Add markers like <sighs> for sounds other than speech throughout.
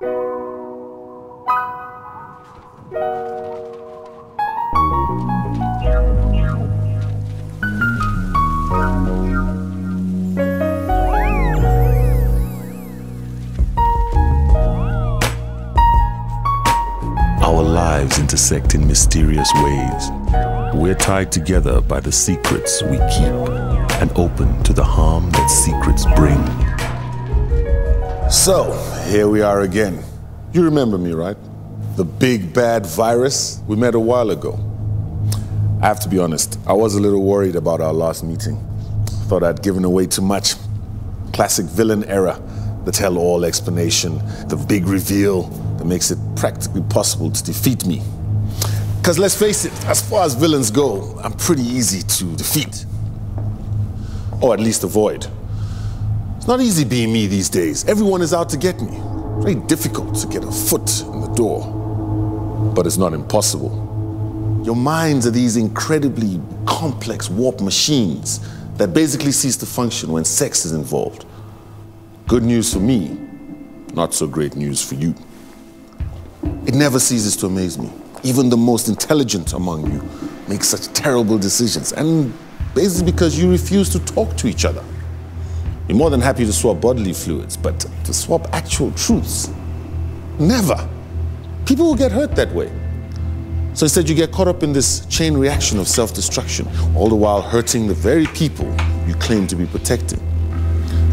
Our lives intersect in mysterious ways. We're tied together by the secrets we keep and open to the harm that secrets bring. So, here we are again. You remember me, right? The big bad virus we met a while ago. I have to be honest, I was a little worried about our last meeting. Thought I'd given away too much. Classic villain era, the tell all explanation, the big reveal that makes it practically possible to defeat me. Because let's face it, as far as villains go, I'm pretty easy to defeat. Or at least avoid. Not easy being me these days. Everyone is out to get me. Very difficult to get a foot in the door. But it's not impossible. Your minds are these incredibly complex warp machines that basically cease to function when sex is involved. Good news for me, not so great news for you. It never ceases to amaze me. Even the most intelligent among you make such terrible decisions, and basically because you refuse to talk to each other. You're more than happy to swap bodily fluids, but to swap actual truths, never. People will get hurt that way. So instead, you get caught up in this chain reaction of self destruction, all the while hurting the very people you claim to be protecting.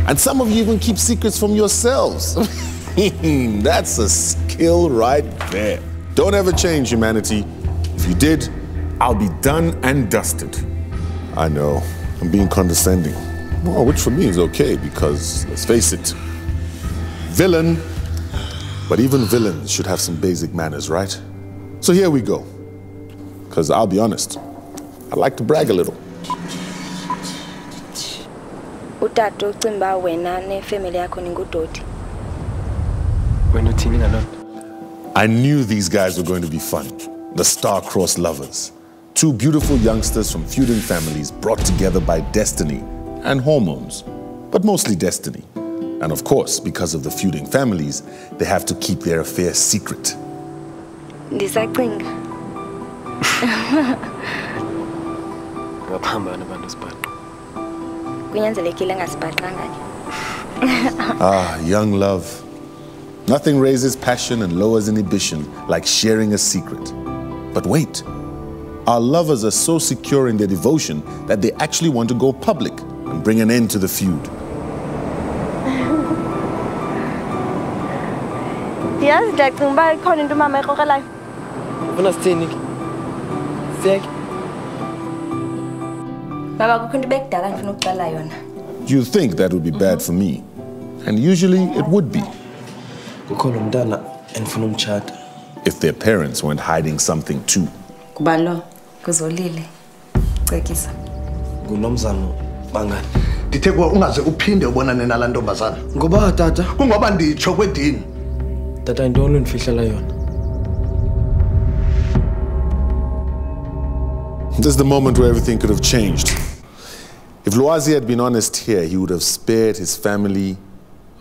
And some of you even keep secrets from yourselves. <laughs> That's a skill right there. Don't ever change humanity. If you did, I'll be done and dusted. I know, I'm being condescending. Well, which for me is okay because, let's face it, villain, but even villains should have some basic manners, right? So here we go. Because I'll be honest, I like to brag a little. utata ucimba wena nefemeli yakho ningudoti wena uthini ngaloo I knew these guys were going to be fun. The star-crossed lovers. Two beautiful youngsters from feuding families brought together by destiny and hormones, but mostly destiny. And of course, because of the feuding families, they have to keep their affair secret. ndisacinga ngaphambana abantu sibhaqa kunyanzelekile ngasibhaqanga ke Ah, young love. Nothing raises passion and lowers inhibition like sharing a secret. But wait, our lovers are so secure in their devotion that they actually want to go public and bring an end to the feud. ndiyazi ndiyacinga uba ikhona into umama ekrokralayo funa sithini ke siyeke baba kukho into bekudala ndifuna ukuxelela yona You'd think that would be bad for me. And usually it would be. Kukho lo mntana endifuna umtshata if their parents weren't hiding something too. kuba lo kuzolile cekisa ngunomzamo bangani? Ndithe kuwe ungaze uphinde ubonane nalaa ntombazana. Ngoba tata? Kungoba nditsho kwedini? Tata yintoni londifihlela yona. This is the moment where everything could have changed. If Loazi had been honest here, he would have spared his family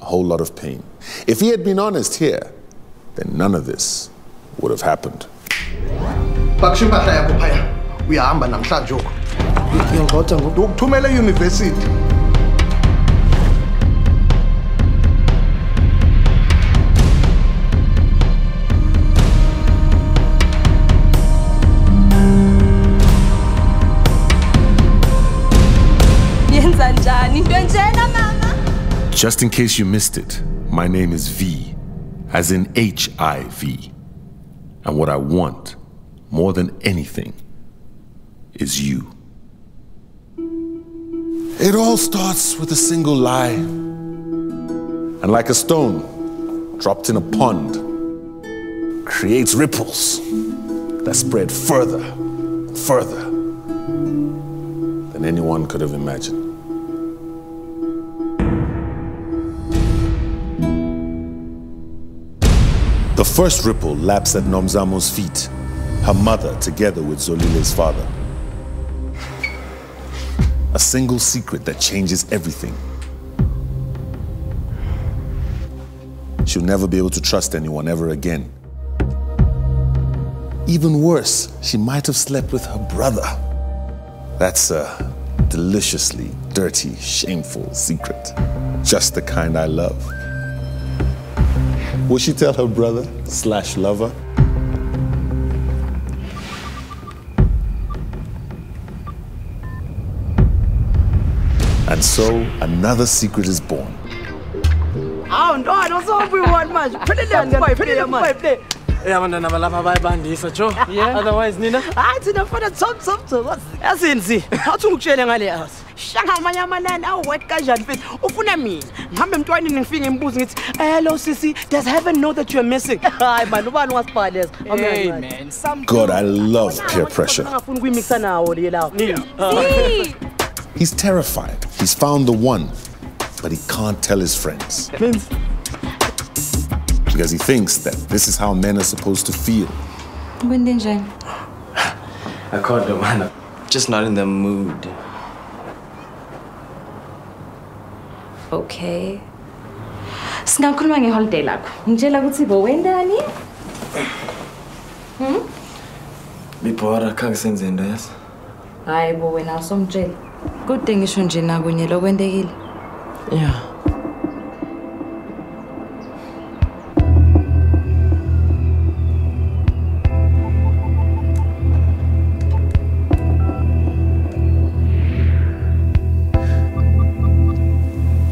a whole lot of pain. If he had been honest here, then none of this would have happened. bakusho impahla yakho phaya. Uyahamba namhlanje oku uyangigxotha ngoku ukuthumela eyunivesithi yenza njani into enjena mama Just in case you missed it, my name is V, as in H I V. And what I want, more than anything, is you. It all starts with a single lie. And like a stone dropped in a pond, creates ripples that spread further, further than anyone could have imagined. The first ripple laps at Nomzamo's feet, her mother together with Zolile's father. A single secret that changes everything. she'll never be able to trust anyone ever again. Even worse, she might have slept with her brother. That's a deliciously dirty, shameful secret. Just the kind I love. Will she tell her brother slash lover? And so another secret is born. hawu ntwana usobuyi-one manje. Pheleleni phelele manje. Eh abantwana balapha bayibandisa jo. Otherwise nina? Hayi thina fana top top top yasini si athi ungikutshele ngale yazi. Shanga amanye amalani awuwet kanjani mfethu? Ufuna mina? Ngihambe emntwaneni ngifike ngimbuze ngithi hello sisi. Does heaven know that you're missing? <laughs> Hayi mani ubani ungasibhaleza Hey man, some God, I love peer pressure. angafuni ukuyimikisa nawo le lawo He's terrified. He's found the one, but he can't tell his friends. Because he thinks that this is how men are supposed to feel. Kwente njani? I can't do man. Just not in the mood. Okay. Singakhuluma ngeholiday lakho. Ngitshela ukuthi bowendani? Hmm? Bibhora khange senze into yes. Hayi bo wena usomtshela. Kude ngisho nje nakunye lokwentekile. Yeah.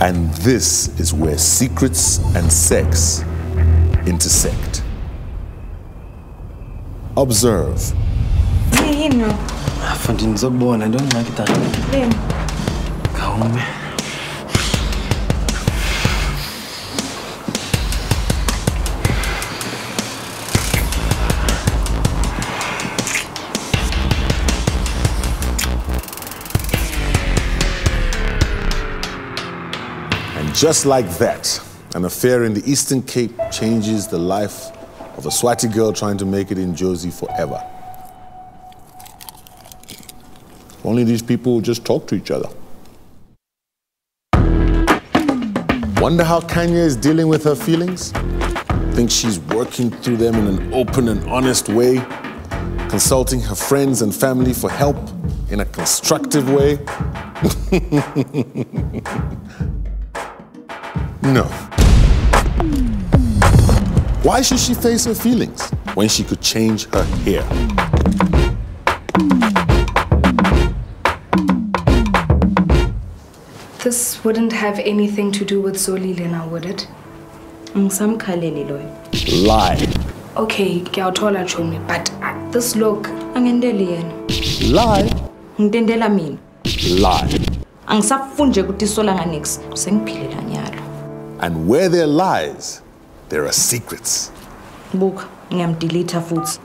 And this is where secrets and sex intersect. Observe. Yini? Futhi nizokubona into ngxaki tata. Leni. Khawume. And just like that, an affair in the Eastern Cape changes the life of a Swati girl trying to make it in Jozi forever. Only these people would just talk to each other. Wonder how Kanya is dealing with her feelings? Think she's working through them in an open and honest way? Consulting her friends and family for help in a constructive way? <laughs> No. Why should she face her feelings when she could change her hair? This wouldn't have anything to do with Zolile now, would it? Ngisamkhaleli loyo. Lie. Okay, ngiyawuthola Chomi, but uh, this look, Angendeli yena. Lie. Ngitendela mina. Lie. Angisafuni nje ukuthi isola nganix. Sengiphilela nyalo. And where there lies, there are secrets. Buka, ngiyamdelete futhi.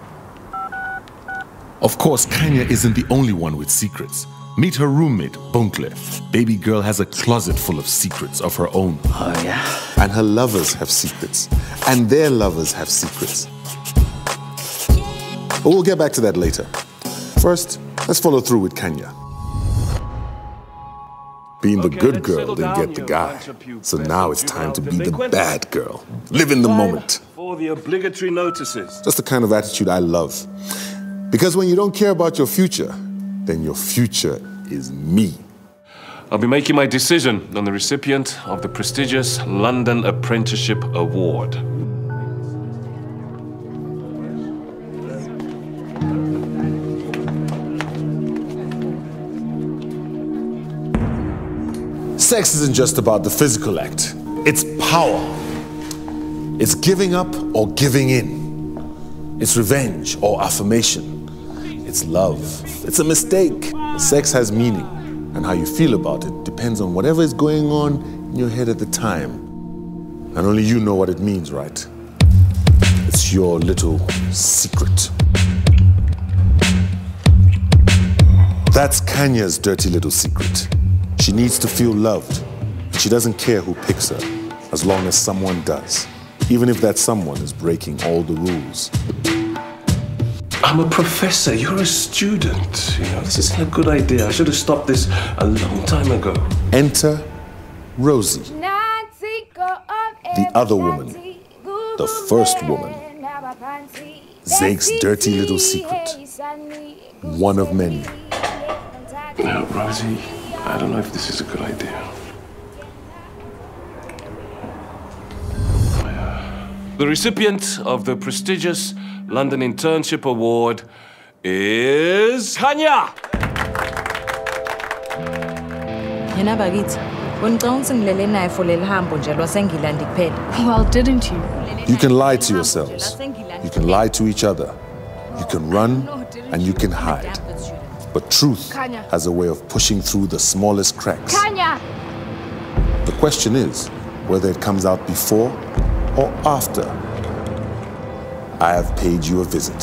Of course, Kanya isn't the only one with secrets. Meet her roommate, Bontle. Baby girl has a closet full of secrets of her own. Oh yeah. And her lovers have secrets. And their lovers have secrets. But we'll get back to that later. First, let's follow through with Kanya. Being the Okay, good girl didn't get the guy. bunch of pubescent So now it's time to be the bad girl. Live in the moment. For the obligatory notices. Just the kind of attitude I love. Because when you don't care about your future, then your future is me. I'll be making my decision on the recipient of the prestigious London Apprenticeship Award. Sex isn't just about the physical act, it's power. It's giving up or giving in. It's revenge or affirmation. It's love. It's a mistake. Sex has meaning, and how you feel about it depends on whatever is going on in your head at the time. And only you know what it means, right? It's your little secret. That's Kanya's dirty little secret. She needs to feel loved. and She doesn't care who picks her, as long as someone does, even if that someone is breaking all the rules. I'm a professor, you're a student. You know, this isn't a good idea. I should have stopped this a long time ago. Enter Rosie, the other woman the first woman. Zake's dirty little secret. One of many. Now, Rosie, I don't know if this is a good idea. The recipient of the prestigious London Internship Award is Kanya. yena bakithi unicanga ukuthi ngilele naye for leli hambo nje lwasengilandi kuphela Well, didn't you? You can lie to yourselves. You can lie to each other. You can run and you can hide. But truth has a way of pushing through the smallest cracks. Kanya! The question is whether it comes out before or after I have paid you a visit.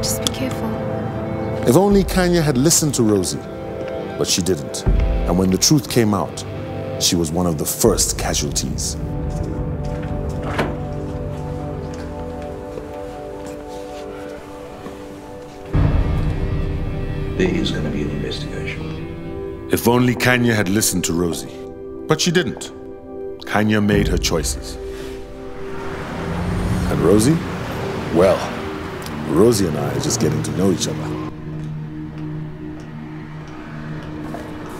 Just be careful. If only Kanya had listened to Rosie, but she didn't. And when the truth came out, she was one of the first casualties. There is going to be an investigation. If only Kanya had listened to Rosie. But she didn't. Kanya made her choices. And Rosie? Well, Rosie and I are just getting to know each other.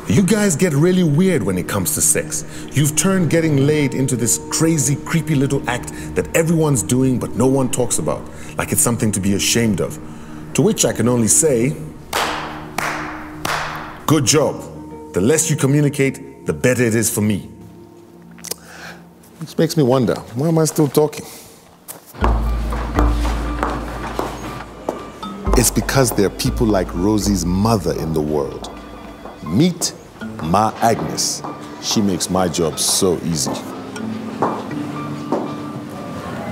You guys get really weird when it comes to sex. You've turned getting laid into this crazy, creepy little act that everyone's doing but no one talks about, like it's something to be ashamed of. To which I can only say, good job. The less you communicate, the better it is for me. This makes me wonder why am I still talking? It's because there are people like Rosie's mother in the world. Meet Ma Agnes. She makes my job so easy.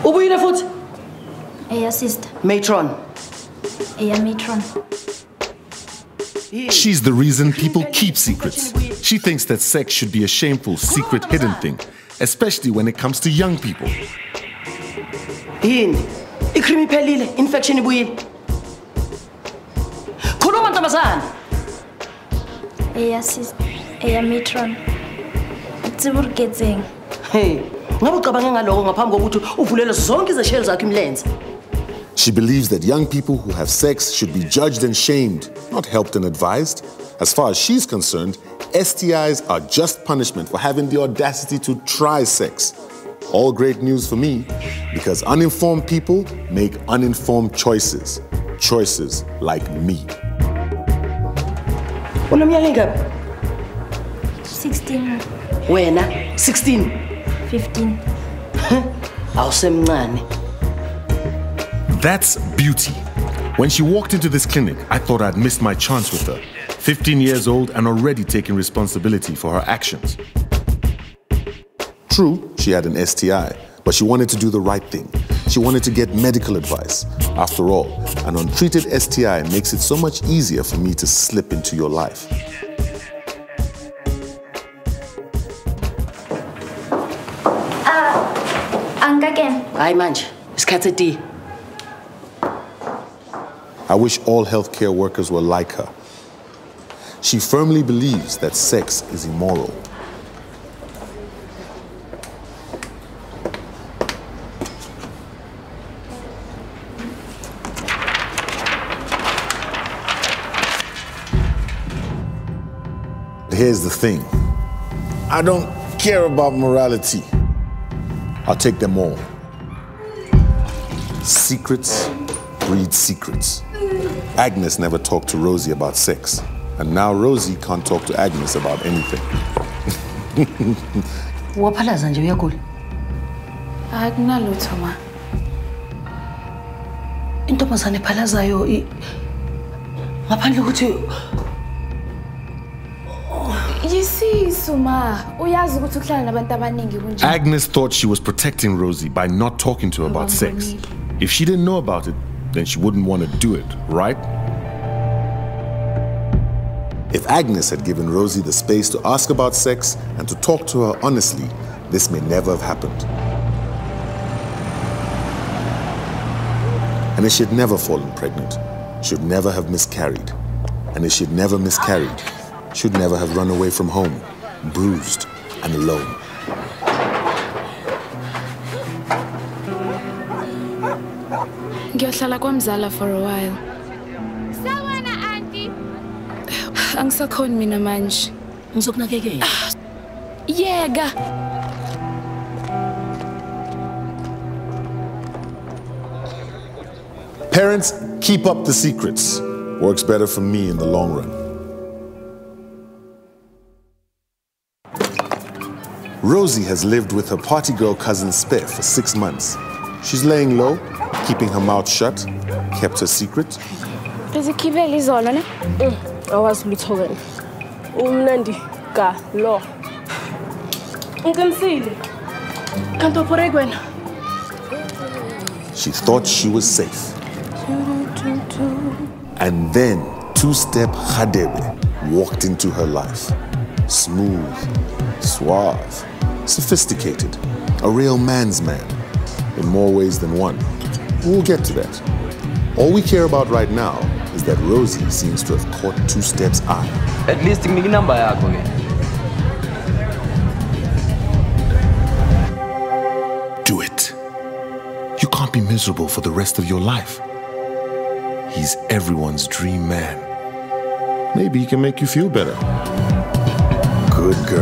ubuyile futhi Eya sister, matron eya matron. She's the reason people keep secrets. She thinks that sex should be a shameful, secret, hidden thing, especially when it comes to young people. yini icrime iphelile infection ibuyile khuluma ntombazana Eya sister, eya matron. Tsiburgetseng. hey ngabe ucabange ngaloko ngaphambi kokuthi uvulele zonke izesheli zakho imlenze She believes that young people who have sex should be judged and shamed, not helped and advised. As far as she's concerned, STIs are just punishment for having the audacity to try sex. All great news for me, because uninformed people make uninformed choices. Choices like me. Uneminyaka engapi 16, wena 16 15. <laughs> awusemncane That's beauty. When she walked into this clinic, I thought I'd missed my chance with her. 15 years old and already taking responsibility for her actions. True, she had an STI, but she wanted to do the right thing. She wanted to get medical advice. After all, an untreated STI makes it so much easier for me to slip into your life. Ah, Angikaken. hayi manje isikhathi etiye I wish all healthcare workers were like her. She firmly believes that sex is immoral. Here's the thing I don't care about morality. I'll take them all. Secrets breed secrets. Agnes never talked to Rosie about sex, and now Rosie can't talk to Agnes about anything. <laughs> waphalaza nje uyagula akunalutho ma intombazane ephalazayo i- ngaphandle kokuthi yisisu ma uyazi ukuthi ukuhlala nabantu abaningi kunje Agnes thought she was protecting Rosie by not talking to her about sex. If she didn't know about it, then she wouldn't want to do it, right? If Agnes had given Rosie the space to ask about sex and to talk to her honestly, this may never have happened. And if she'd never fallen pregnant, she'd never have miscarried. And if she'd never miscarried, should never have run away from home, bruised and alone. Ngiyohlala kwamzala for a while. Sawona auntie. Angisakhoni mina manje. Ngizokunakekela. Ah, Yega. Parents, keep up the secrets. Works better for me in the long run. Rosie has lived with her party girl cousin Spare for six months. She's laying low, keeping her mouth shut, kept her secret. Izikhibele izolo ne? awazi lutho wena umnandi ka lo ngiqinisile kanti ophoreki wena She thought she was safe. And then two step Khadebe walked into her life. Smooth, suave, sophisticated, a real man's man in more ways than one. We'll get to that. All we care about right now is that Rosie seems to have caught two steps eye. At least nginike number yakho ke. Do it. You can't be miserable for the rest of your life. He's everyone's dream man. Maybe he can make you feel better. Good girl.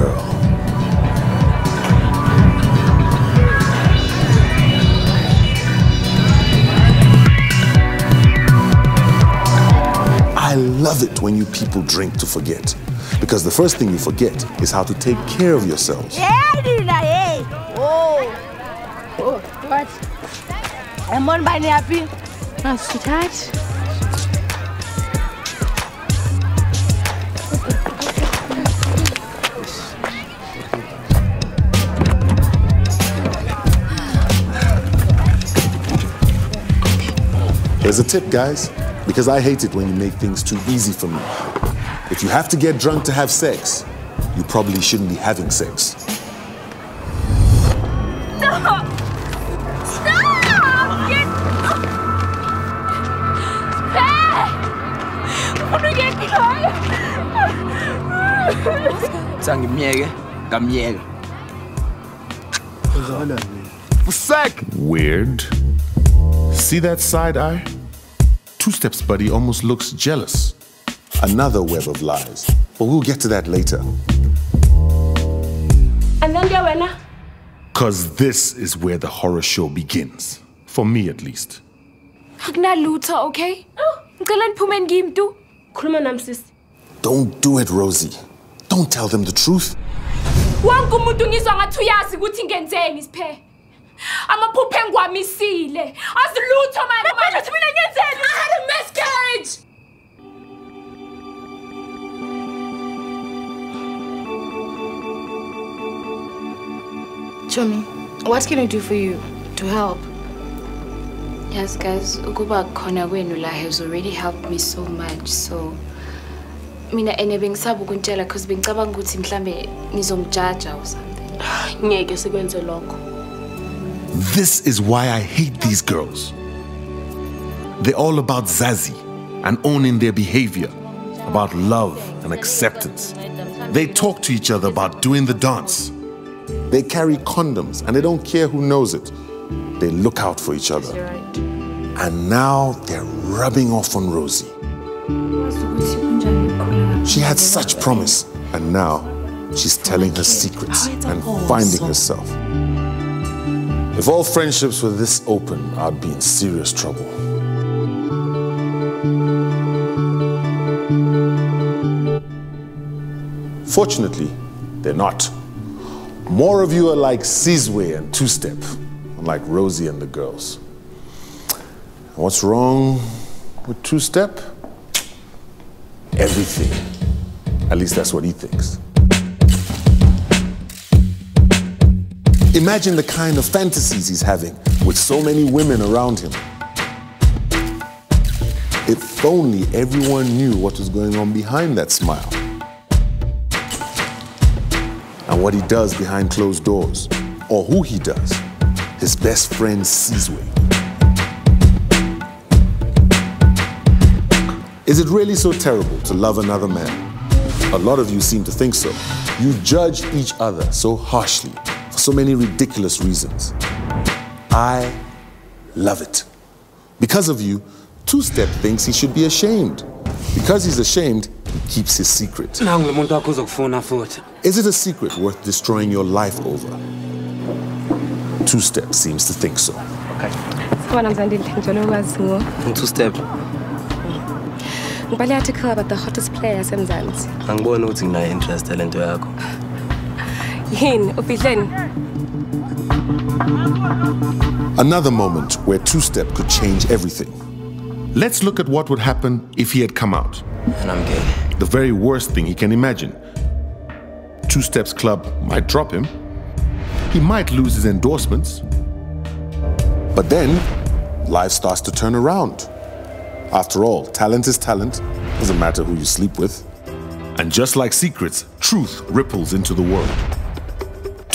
When you people drink to forget. Because the first thing you forget is how to take care of yourselves. Yeah, Nina, hey. Oh. Oh, what? I'm on by happy. Oh, sweetheart. Here's a tip, guys, because I hate it when you make things too easy for me. If you have to get drunk to have sex, you probably shouldn't be having sex. Stop! Stop! Get... Hey! Ufuna uyekhaya? Sangimyeke, ngamyeka. Sack! Weird. See that side eye? Two Steps Buddy almost looks jealous. Another web of lies. But we'll get to that later. and then ke wena Because this is where the horror show begins. For me, at least. Akunalutho, okay? Oh, Ngicela niphume tu. khuluma nami sisi Don't do it, Rosie. Don't tell them the truth. Amaphupho engiwamisile. Azilutho manje mina ngenzeni? I had a miscarriage. Chomi, what can I do for you to help? Yes, guys, ukuba khona kwenu la has already helped me so much. So mina ene bengisaba ukuntshela because bengicabanga ukuthi mhlambe nizomjaja or something. ngeke sikwenze lokho This is why I hate these girls. They're all about Zazie and owning their behavior, about love and acceptance. They talk to each other about doing the dance. They carry condoms and they don't care who knows it. They look out for each other. And now they're rubbing off on Rosie. She had such promise, and now she's telling her secrets and finding herself. If all friendships were this open, I'd be in serious trouble. Fortunately, they're not. More of you are like Sizwe and Two Step, unlike Rosie and the girls. What's wrong with Two Step? Everything. At least that's what he thinks. Imagine the kind of fantasies he's having with so many women around him. If only everyone knew what was going on behind that smile. And what he does behind closed doors, or who he does. His best friend Sizwe. Is it really so terrible to love another man? A lot of you seem to think so. You judge each other so harshly so many ridiculous reasons. I love it. Because of you, Two Step thinks he should be ashamed. Because he's ashamed, he keeps his secret. nangu lo muntu wakho uzokufuna futhi Is it a secret worth destroying your life over? Two Step seems to think so. Sibona Mzandile, ngijwayele ukwazi ngo. Two step. Ngibhale article about the hottest player yasemzansi. Angiboni ukuthi nginayo interest lento yakho. Yini, ufihleni? Another moment where Two Step could change everything. Let's look at what would happen if he had come out. And I'm gay. The very worst thing he can imagine. Two Steps Club might drop him. He might lose his endorsements. But then, life starts to turn around. After all, talent is talent. Doesn't matter who you sleep with. And just like secrets, truth ripples into the world.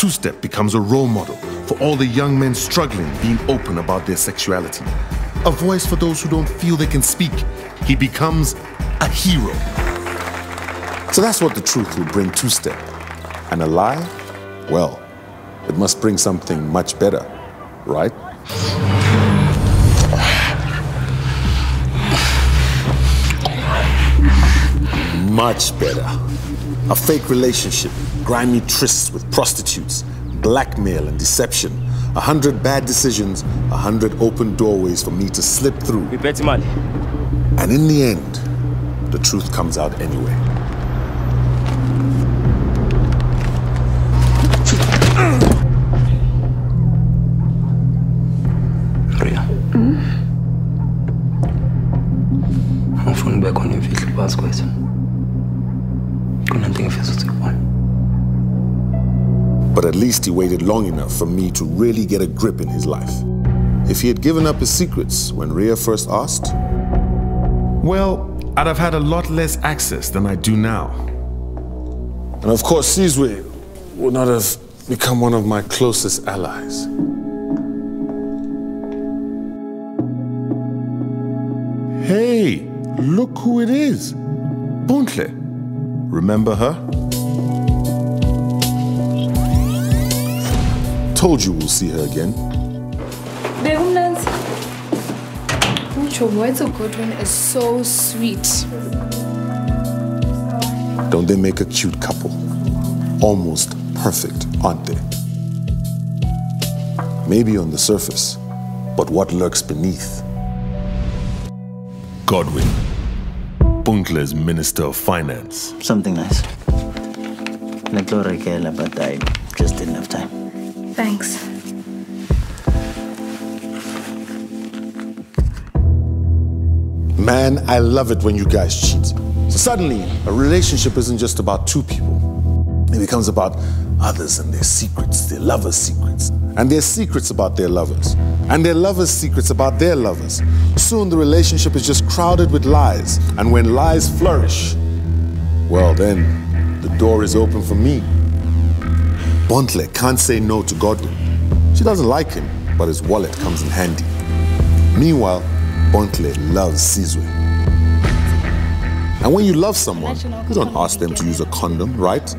Two Step becomes a role model for all the young men struggling being open about their sexuality. A voice for those who don't feel they can speak. He becomes a hero. So that's what the truth will bring Two Step. And a lie? Well, it must bring something much better, right? Much better. A fake relationship, grimy trysts with prostitutes, blackmail and deception, a hundred bad decisions, a hundred open doorways for me to slip through. We bet money. And in the end, the truth comes out anyway. Least he waited long enough for me to really get a grip in his life. If he had given up his secrets when Rhea first asked, Well, I'd have had a lot less access than I do now. and of course, Sizwe would not have become one of my closest allies. Hey, look who it is. Bontle. Remember her? Told you we'll see her again. Bekumnanzi. Ujomoethu Godwin is so sweet. Don't they make a cute couple? Almost perfect, aren't they? Maybe on the surface, but what lurks beneath? Godwin. Bontle's Minister of Finance. Something nice. Neklorekela, but I just didn't have time. Thanks. Man, I love it when you guys cheat. So suddenly, a relationship isn't just about two people. It becomes about others and their secrets, their lovers' secrets, and their secrets about their lovers, and their lovers' secrets about their lovers. Soon the relationship is just crowded with lies, and when lies flourish, well, then the door is open for me. Bontle can't say no to Godwin. She doesn't like him, but his wallet comes in handy. Meanwhile, Bontle loves Sizwe. And when you love someone, you don't ask them to use a condom, right?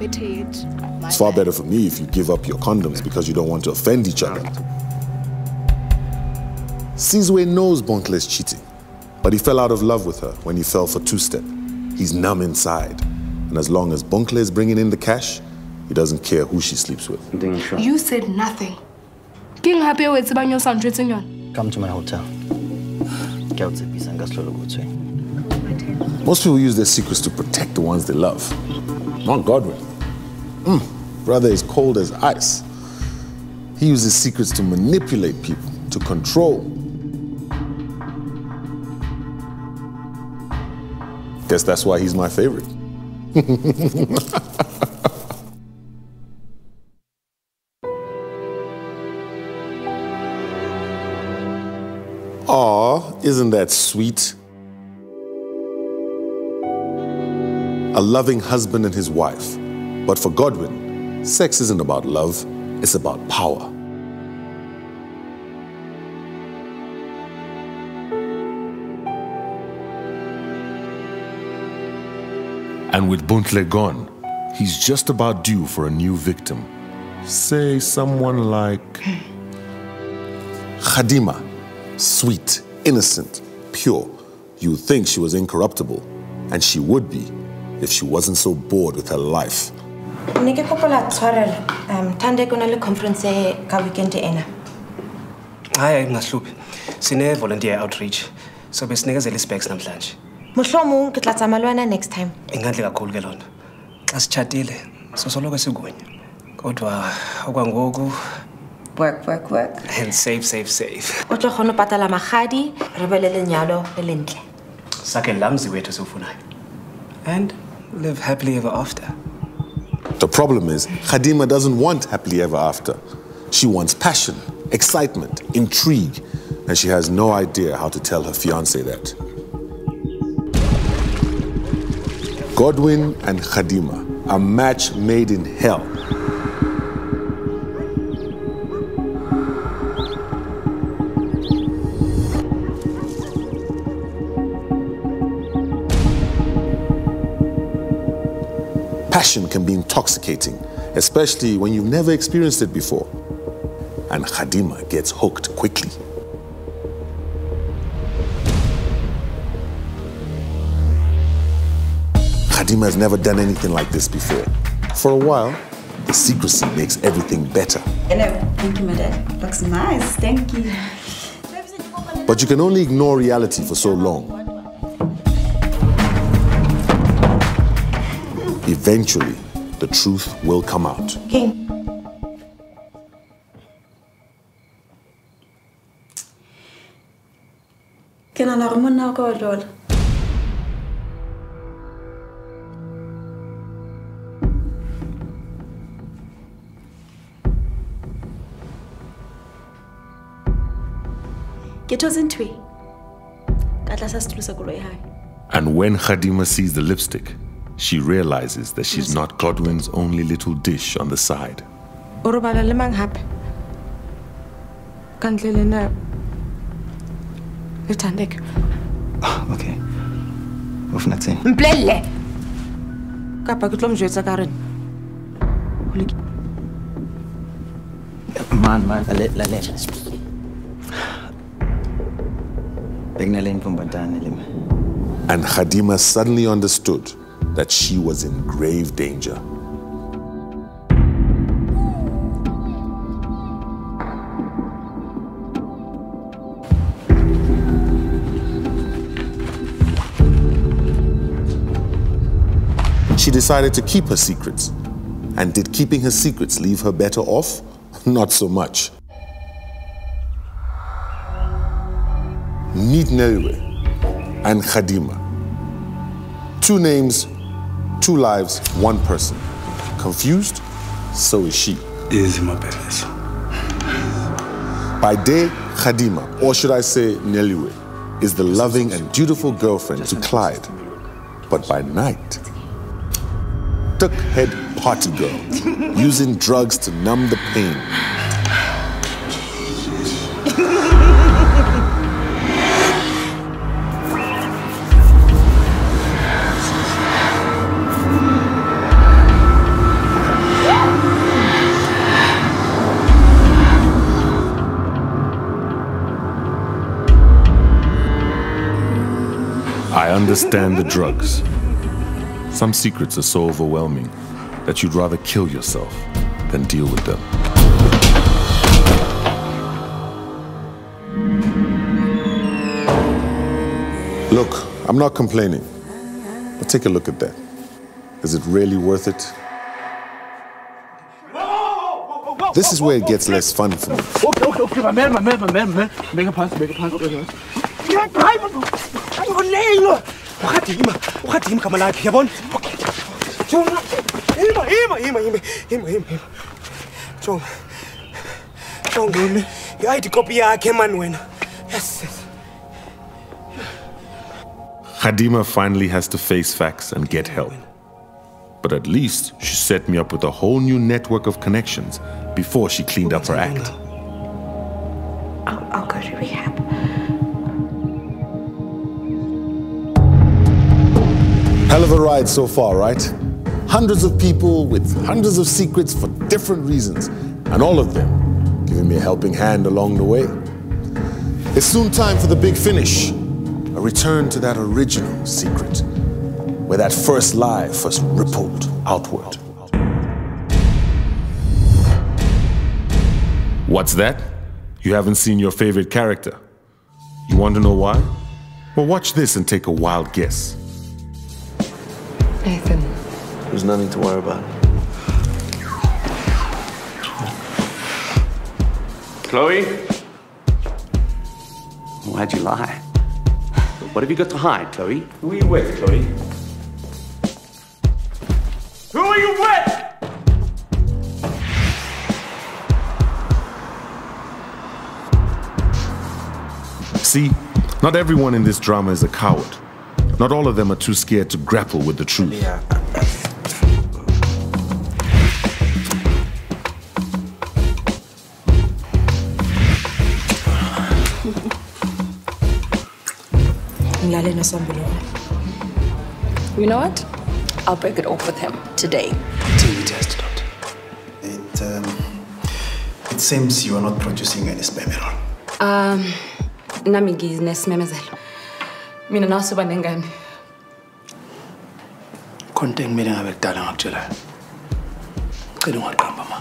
It's far better for me if you give up your condoms because you don't want to offend each other. Sizwe knows Bontle is cheating, but he fell out of love with her when he fell for two step. He's numb inside. And as long as Bontle is bringing in the cash, he doesn't care who she sleeps with. You said nothing. King happy with banyosa ntwetsi nyona. Come to my hotel. Ngiyawutsebisa ngasilolo kuthwe. Most people use their secrets to protect the ones they love. Not Godwin. Mm, brother is cold as ice. He uses secrets to manipulate people, to control. Guess that's why he's my favorite. <laughs> isn't that sweet? A loving husband and his wife. But for Godwin, sex isn't about love, it's about power. And with Bontle gone, he's just about due for a new victim. Say someone like. Khadima, Sweet, innocent, pure. You would think she was incorruptible, and she would be if she wasn't so bored with her life. ne ke kopola tshwarelo um thande ko na le conference e ka weekend ena. Hayi kungahluphi sine-volunteer outreach. So besinikezela ispecs namhlanje. Mohlomong ke tla tsamalwana next time. Ingantle kakhulu ke loo nto xa sitshatile sosoloko sikunye kodwa okwangoku work work work and safe safe safe o tlo kgone ho patala magadi re be le lenyalo le lentle sakhe laa mzi wethu siwufunayo and live happily ever after The problem is, Khadima doesn't want happily ever after. She wants passion, excitement, intrigue, and she has no idea how to tell her fiance that. Godwin and Khadima, a match made in hell. Passion can be intoxicating, especially when you've never experienced it before. And Khadima gets hooked quickly. Khadima has never done anything like this before. For a while, the secrecy makes everything better. Hello. Thank you, my dad. Looks nice. Thank you. But you can only ignore reality for so long. Eventually, the truth will come out. king Ke nahana hore monna wa ka wa jola. Ke thotse ntho e ka tlasa setulo sa koloi ya. And when Khadima sees the lipstick, she realizes that she's not Godwin's only little dish on the side. o robala le mang gape ka ntle le na le ah, okay. O funa tsena. Mpolelle kapa ke tlo mo ka rena? Man man lalela bekunale ntombazane le. And Khadima suddenly understood that she was in grave danger. She decided to keep her secrets. And did keeping her secrets leave her better off? <laughs> Not so much. Meet Neliwe and Khadima. Two names, two lives, one person. Confused? So is she. Easy, my babies. By day, Khadima, or should I say Neliwe, is the loving and dutiful girlfriend to Clyde. But by night, took head party girl, using drugs to numb the pain. I understand the drugs. Some secrets are so overwhelming that you'd rather kill yourself than deal with them. Look, I'm not complaining. But take a look at that. Is it really worth it? This is where it gets less fun for me. Okay, okay, okay, my man, my man, my man, my man. Make a pass, make a pass. Okay, Ya, hayi man. Ngolelo. Ukhadima, ukhadima igama lakhe, yabona? Jonga. Ima, ima, ima, ima, ima, ima, ima. Jonga. Jonga. I-ID copy yakhe man wena. Yes, yes. Khadima finally has to face facts and get help. But at least she set me up with a whole new network of connections before she cleaned up her act. I'll, I'll go to rehab. Hell of a ride so far, right? Hundreds of people with hundreds of secrets for different reasons, and all of them giving me a helping hand along the way. It's soon time for the big finish. A return to that original secret, where that first lie first rippled outward. What's that? You haven't seen your favorite character. You want to know why? Well, watch this and take a wild guess. Nathan. There's nothing to worry about. Chloe? Why'd you lie? What have you got to hide, Chloe? Who are you with, Chloe? Who are you with? See, not everyone in this drama is a coward. Not all of them are too scared to grapple with the truth. ngilale You know what? I'll break it off with him today. TB test, doctor. It, um, it seems you are not producing any sperm at all. um nami nginesimemezelo mina nawusuba nengane. Khona into engimele ngabe kudala ngakutshelayo cela ungaqamba ma.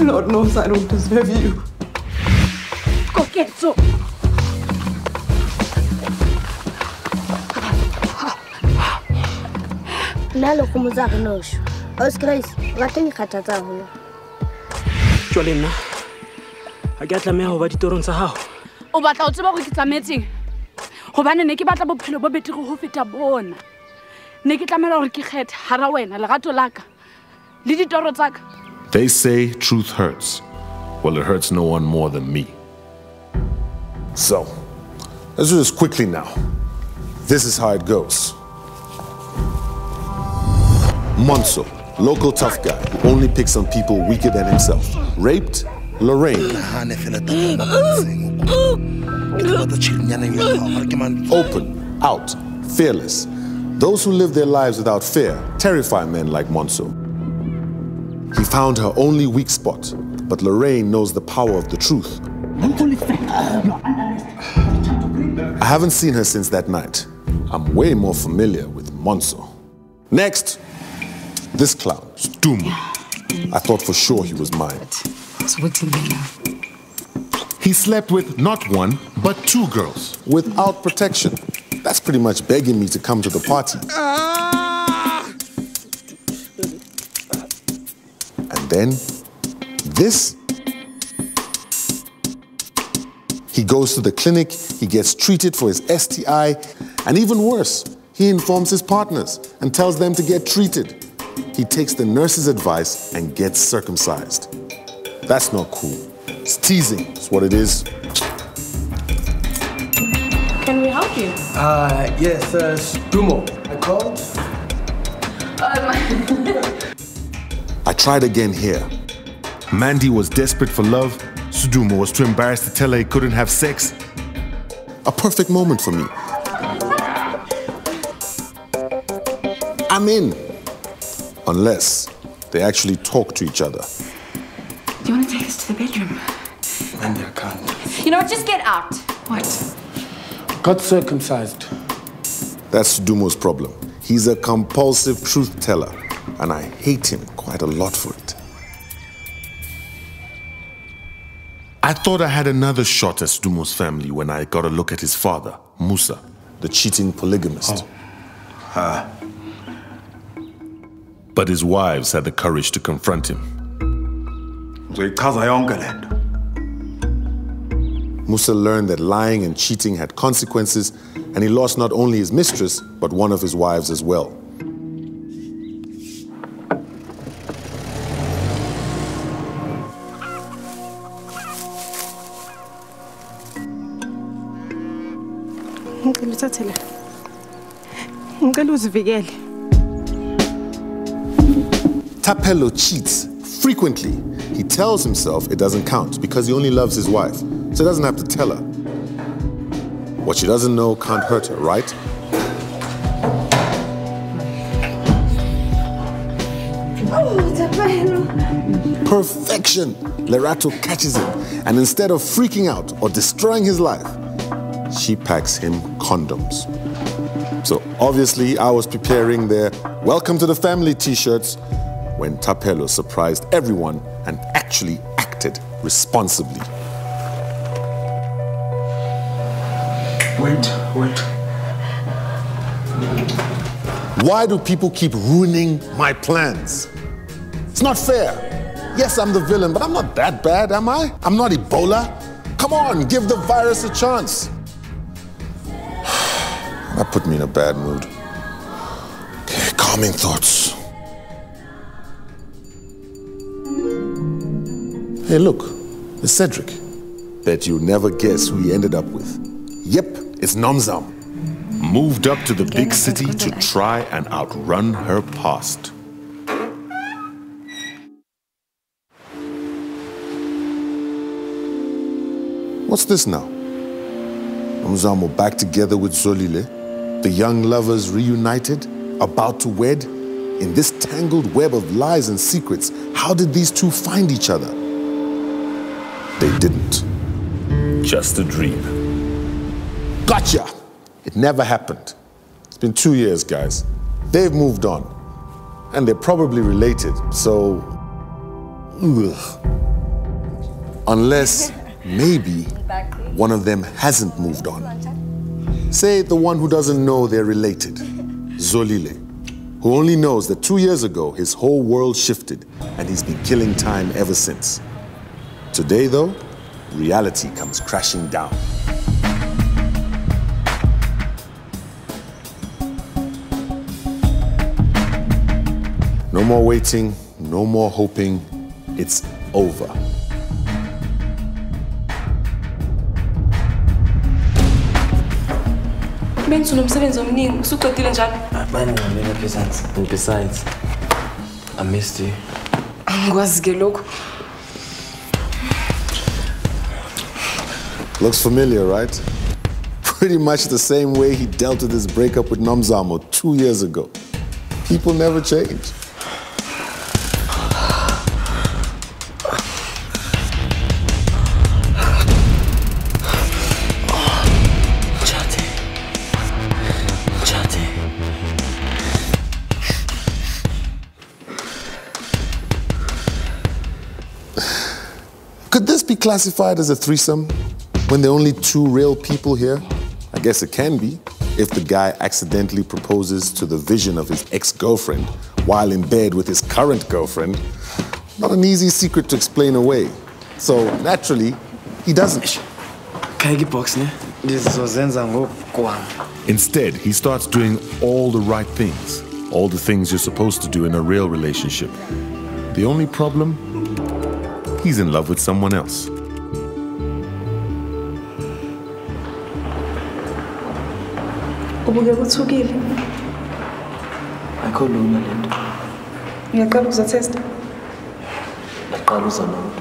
Lord knows I don't deserve you. Koketso. nna le tsa re ga teng ikgathatsa golo jwale nna ga ke a tlameya go ba ditorong tsa gago o batla o tseba gore ke tsametseng gobane ne ke batla bophelo bo betere go feta bona ne ke tlamela gore ke kgetha gara wena lerato laka le ditoro tsaka They say truth hurts. Well, it hurts no one more than me. So, let's do this quickly now. This is how it goes. Monso, local tough guy who only picks on people weaker than himself. Raped Lorraine. Open, out, fearless. Those who live their lives without fear terrify men like Monso. He found her only weak spot, but Lorraine knows the power of the truth. I haven't seen her since that night. I'm way more familiar with Monso. Next, this clown, Stumu. I thought for sure he was mine. He slept with not one, but two girls without protection. That's pretty much begging me to come to the party. And then, this. He goes to the clinic, he gets treated for his STI, and even worse, he informs his partners and tells them to get treated. He takes the nurse's advice and gets circumcised. That's not cool. It's teasing, it's what it is. Can we help you? Uh, yes, uh, Stumo. I called. <laughs> I tried again here. Mandy was desperate for love. Sudumo was too embarrassed to tell her he couldn't have sex. A perfect moment for me. I'm in. Unless they actually talk to each other. Do you want to take us to the bedroom? Mandy, I can't. You know what? Just get out. What? Got circumcised. That's Sudumo's problem. He's a compulsive truth teller, and I hate him quite a lot for it. I thought I had another shot at Sudumo's family when I got a look at his father, Musa, the cheating polygamist. Oh. Ah. But his wives had the courage to confront him. Uzoyichaza yonke le nto Musa learned that lying and cheating had consequences, and he lost not only his mistress, but one of his wives as well. ngicela uthathe la ngicela uzivikele Tapelo cheats frequently. He tells himself it doesn't count because he only loves his wife, so he doesn't have to tell her. What she doesn't know can't hurt her, right? Perfection! Lerato catches him, and instead of freaking out or destroying his life, she packs him condoms. So obviously, I was preparing their Welcome to the Family t shirts when Tapelo surprised everyone and actually acted responsibly. Wait, wait. Why do people keep ruining my plans? It's not fair. Yes, I'm the villain, but I'm not that bad, am I? I'm not Ebola. Come on, give the virus a chance. <sighs> That put me in a bad mood. Okay, calming thoughts. Hey, look, it's Cedric. Bet you'll never guess who he ended up with. Yep, it's Nomzamo. Moved up to the big city to try and outrun her past. What's this now? Nomzamo back together with Zolile, the young lovers reunited, about to wed. In this tangled web of lies and secrets, how did these two find each other? They didn't. Just a dream. Gotcha! It never happened. It's been two years, guys. They've moved on. And they're probably related, so. Ugh. Unless maybe one of them hasn't moved on. Say the one who doesn't know they're related, Zolile, who only knows that two years ago his whole world shifted and he's been killing time ever since. Today, though, reality comes crashing down. No more waiting, no more hoping. It's over. benzi unomsebenzi omningi usuqedile njalo Manje ngamela phesansi. And besides, I missed you. angikwazi ke lokhu Looks familiar, right? Pretty much the same way he dealt with his breakup with Nomzamo two years ago. People never change. Could this be classified as a threesome when there are only two real people here? I guess it can be if the guy accidentally proposes to the vision of his ex girlfriend while in bed with his current girlfriend. Not an easy secret to explain away. So naturally, he doesn't. Kayiki box ne? Ndizozenza ngokwami. Instead, he starts doing all the right things, all the things you're supposed to do in a real relationship. The only problem? He's in love with someone else. Ubuke kuthukile Akho lula lento. ngiyaqala ukuzothesta Yaqala uzalonto.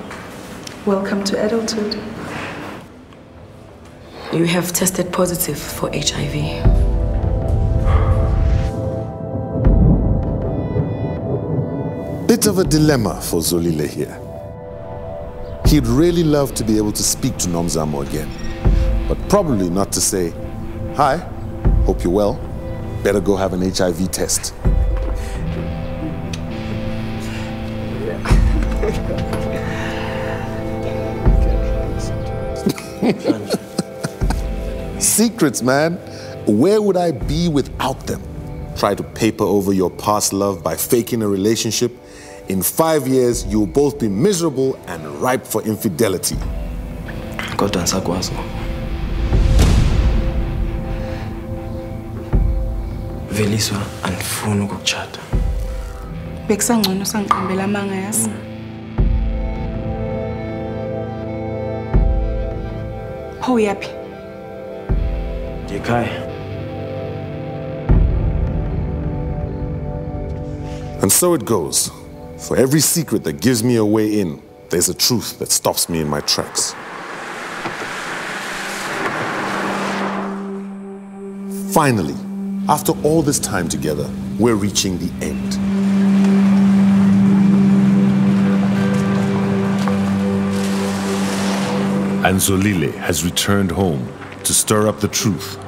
welcome to adulthood you have tested positive for hiv Bit of a dilemma for Zolile here. He'd really love to be able to speak to Nomzamo again, but probably not to say, Hi, hope you're well. Better go have an HIV test. <laughs> Secrets, man. Where would I be without them? Try to paper over your past love by faking a relationship. In five years, you'll both be miserable and ripe for infidelity. Kodwa ngisakwazi. Veliswa andifuni ukukuchata. bekusangcono sangiqambela amanga yasi mm. pho uyaphi Ngikhaya. And so it goes. For every secret that gives me a way in, there's a truth that stops me in my tracks. Finally, after all this time together, we're reaching the end. And Zolile has returned home to stir up the truth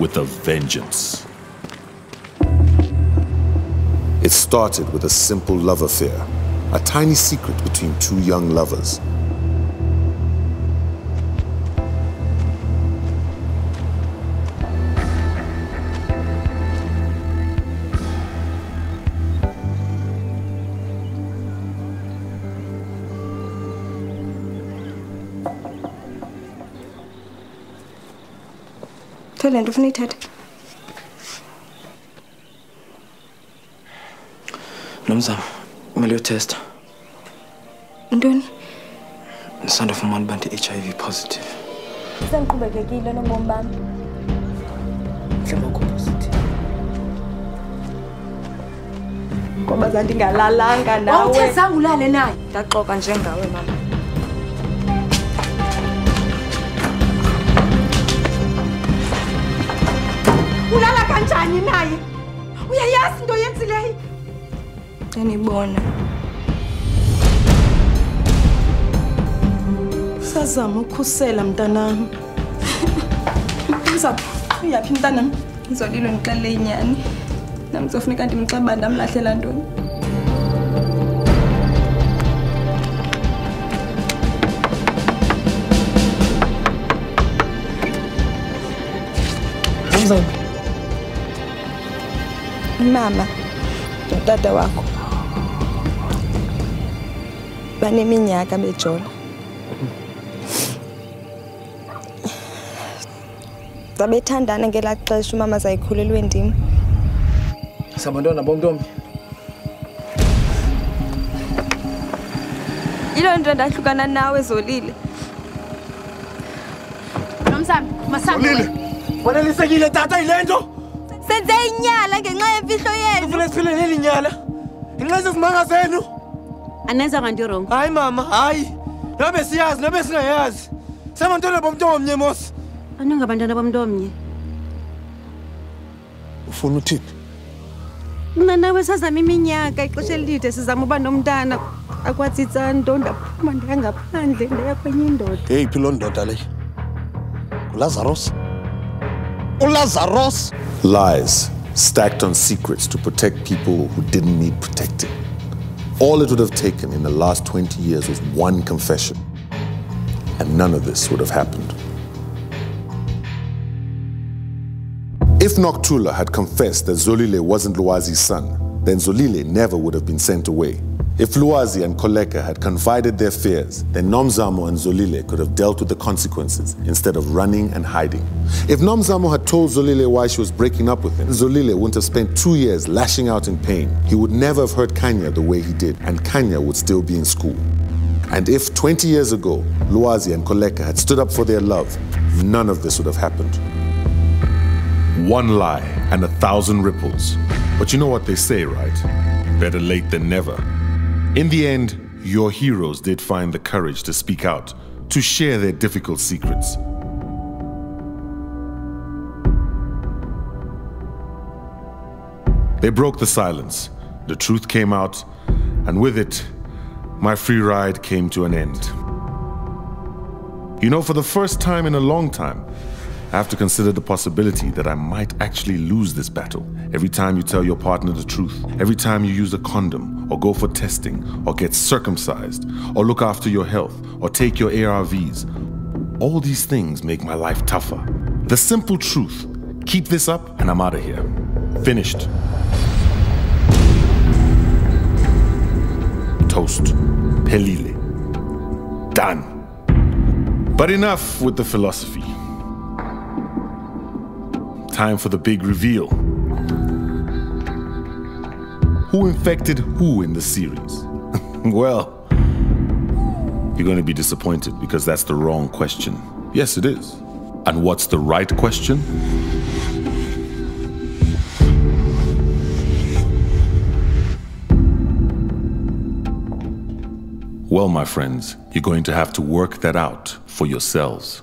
with a vengeance. It started with a simple love affair, a tiny secret between two young lovers Nto ufuna uyithatha. Nomzamo, kumele uyotesta. Ntoni? Ndisanda fumana uba ndi-HIV positive. Sengiqhubekekile nobomi bami. Mhlawumbi positive. Ngoba zandingalalanga nawe. Wawuthe zange ulale naye. Ndaxoka njengawe mama. corner. Sazama ukukhusela mntanami. Uzaphi yaphi mntanami? Ngizolilwe ngiqale inyani. Nami kuzofuneka ndimxabane amlahlela ntoni. Mama, utata wakho. Baneminyaka bejola. Zabethandana ngelaa xesha umama zayikhulelwe ndim. Sabantwana bomntombi. Yiloo nto ndahlukana nawe Zolile. Nomzamo, masango. Zolile, wanelisekile tata yile nto Senze inyala ngenxa yemfihlo yenu. ufuna siphile neli nyala inxa zezimanga zenu anenzanga kandio rongo hayi mama hayi nobe siyazi nobe singayazi sabantwana bomntomnye mos anongabantwana bomntu omnye ufuna uthini mna nawe sazama iminyaka ixesha elide sizama uba nomntana. Akwatsitsa nto ndaphuma ndaya ngaphandle ndaya kwenye indoda. Yeyiphi loo ndoda leyo ulazarus ulazaros Lies stacked on secrets to protect people who didn't need protecting. All it would have taken in the last 20 years was one confession. And none of this would have happened. If Noctula had confessed that Zolile wasn't Luazi's son, then Zolile never would have been sent away. If Luazi and Koleka had confided their fears, then Nomzamo and Zolile could have dealt with the consequences instead of running and hiding. If Nomzamo had told Zolile why she was breaking up with him, Zolile wouldn't have spent two years lashing out in pain. He would never have hurt Kanya the way he did, and Kanya would still be in school. And if 20 years ago, Luazi and Koleka had stood up for their love, none of this would have happened. One lie and a thousand ripples. But you know what they say, right? Better late than never. In the end, your heroes did find the courage to speak out, to share their difficult secrets. They broke the silence, the truth came out, and with it, my free ride came to an end. You know, for the first time in a long time, I have to consider the possibility that I might actually lose this battle. Every time you tell your partner the truth, every time you use a condom, or go for testing, or get circumcised, or look after your health, or take your ARVs, all these things make my life tougher. The simple truth keep this up, and I'm out of here. Finished. Toast. Pelile. Done. But enough with the philosophy. Time for the big reveal. Who infected who in the series? <laughs> well, you're going to be disappointed because that's the wrong question. Yes, it is. And what's the right question? Well, my friends, you're going to have to work that out for yourselves.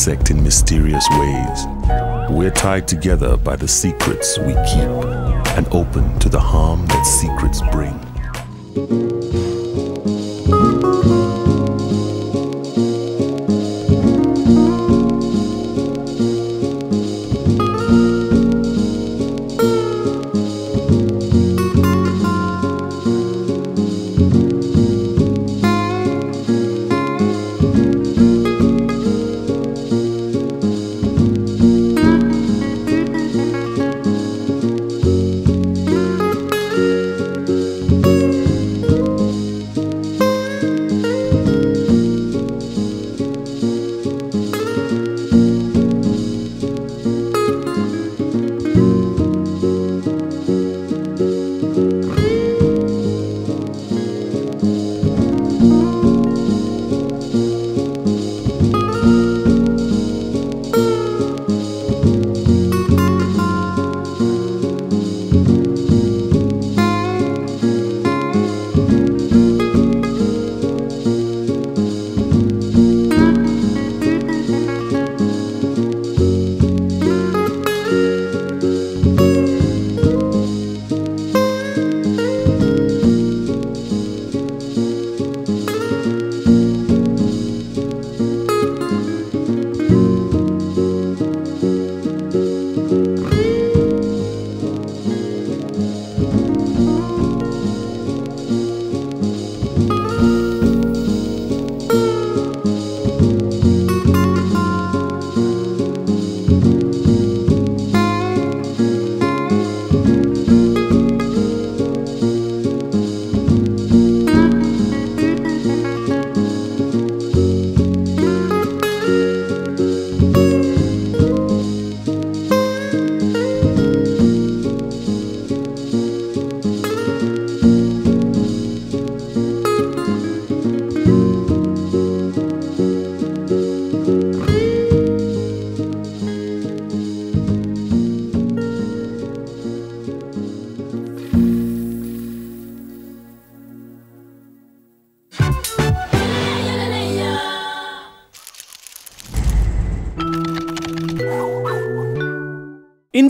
Intersect in mysterious ways. We're tied together by the secrets we keep and open to the harm that secrets bring.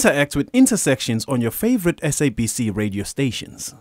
Interact with Intersexions on your favorite SABC radio stations.